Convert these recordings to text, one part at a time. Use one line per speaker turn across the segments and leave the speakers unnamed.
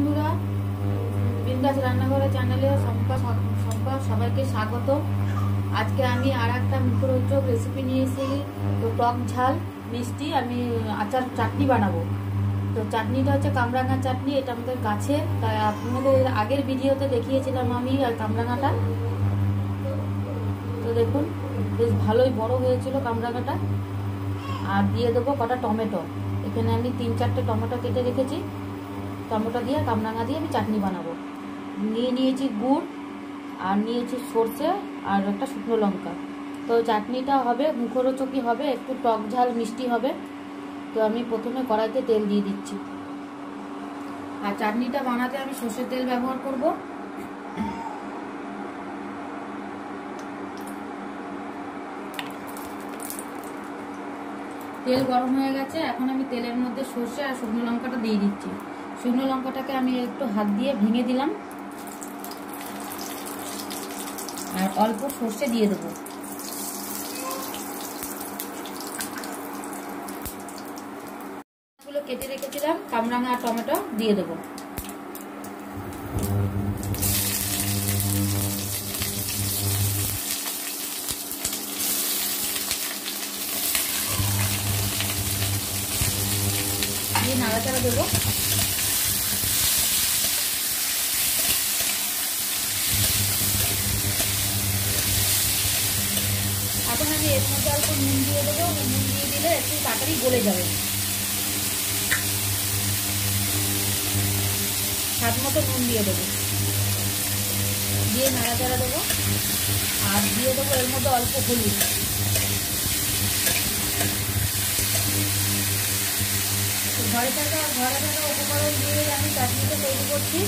বন্ধুরা, বিন্দাস রান্নাঘরে চ্যানেলে সম্পা সম্পা সবাইকে স্বাগত। আজকে আমি আর একটা মুখরোচক রেসিপি নিয়ে এসেছি। তো টক ঝাল, মিষ্টি, আমি আচার চাটনি বানাবো। তো চাটনিটা হচ্ছে কামরাঙা চাটনি, এটা আমাদের কাছে তাই আপনাদের আগের ভিডিওতে দেখিয়েছিলাম আমি আর কামরাঙাটা। তো দেখুন, বেশ ভালোই বড় হয়েছিল কামরাঙাটা। আর দিয়ে দেবো কটা টমেটো। এখানে আমি তিন চারটে টমেটো কেটে রেখেছি। টমেটো দিয়ে, কামরাঙা দিয়ে আমি চাটনি বানাবো। নিয়ে নিয়েছি গুড়, আর নিয়েছি সর্ষে, আর একটা শুকনো লঙ্কা। তো চাটনিটা হবে, মুখরোচকই হবে, একটু টক ঝাল মিষ্টি হবে। তো আমি প্রথমে কড়াইতে তেল দিয়ে দিচ্ছি। আর চাটনিটা বানাতে আমি সর্ষের তেল ব্যবহার করব। তেল গরম হয়ে গেছে, এখন আমি তেলের মধ্যে সর্ষে আর শুকনো লঙ্কাটা দিয়ে দিচ্ছি। শুকনো লঙ্কাটাকে আমি একটু হাত দিয়ে ভেঙে দিলাম। আর অল্প সর্ষে দিয়ে দেবো। কেটে রেখেছিলাম, কামরাঙা আর টমেটো দিয়ে দেবো। দিয়ে নাড়াচাড়া দেবো এখন আমি এর মধ্যে অল্প নুন দিয়ে দেবো। নুন দিয়ে দিলে একটু তাড়াতাড়ি গলে যাবে। স্বাদ মতো নুন দিয়ে দেবো। দিয়ে নাড়াচাড়া দেবো। আর দিয়ে দেবো এর মধ্যে অল্প হলুদ। ঘরে থাকা ঘরে থাকা উপকরণ দিয়ে আমি চাটনিটা তৈরি করছি।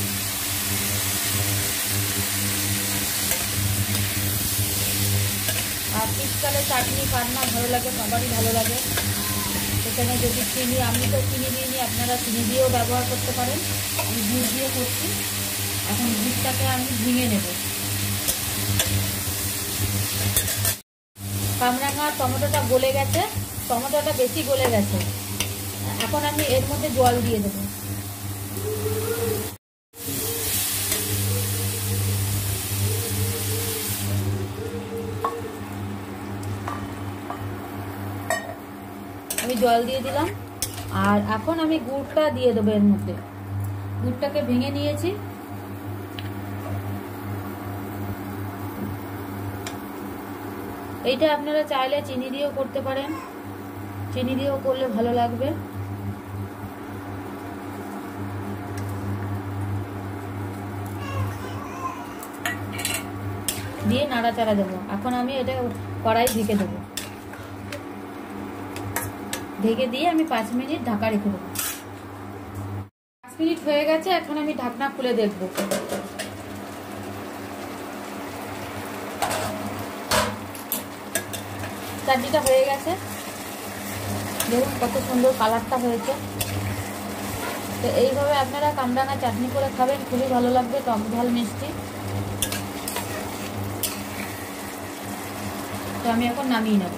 আর শীতকালে চাটনি কান্না ভালো লাগে, সবারই ভালো লাগে। সেখানে যদি চিনি, আমি তো চিনি দিইনি, আপনারা চিনি দিয়েও ব্যবহার করতে পারেন। আমি গুড় দিয়ে করছি। এখন গুড়টাকে আমি ভেঙে নেব। কামরাঙা টমেটোটা গলে গেছে। টমেটোটা বেশি গলে গেছে। এখন আমি এর মধ্যে জল দিয়ে দেবো। আমি জল দিয়ে দিলাম। আর এখন আমি গুড়টা দিয়ে দেবো এর মধ্যে। গুড়টাকে ভেঙে নিয়েছি। এইটা আপনারা চাইলে চিনি দিয়েও করতে পারেন। চিনি দিয়েও করলে ভালো লাগবে। দিয়ে নাড়াচাড়া দেবো। এখন আমি এটা কড়াই ঢেকে দেবো। ঢেকে দিয়ে আমি পাঁচ মিনিট ঢাকা রেখে দেবো। পাঁচ মিনিট হয়ে গেছে, এখন আমি ঢাকনা খুলে দেখব। চাটনিটা হয়ে গেছে। দেখুন কত সুন্দর কালারটা হয়েছে। তো এইভাবে আপনারা কামরাঙা চাটনি করে খাবেন, খুবই ভালো লাগবে, টক ঝাল মিষ্টি। তো আমি এখন নামিয়ে নেব।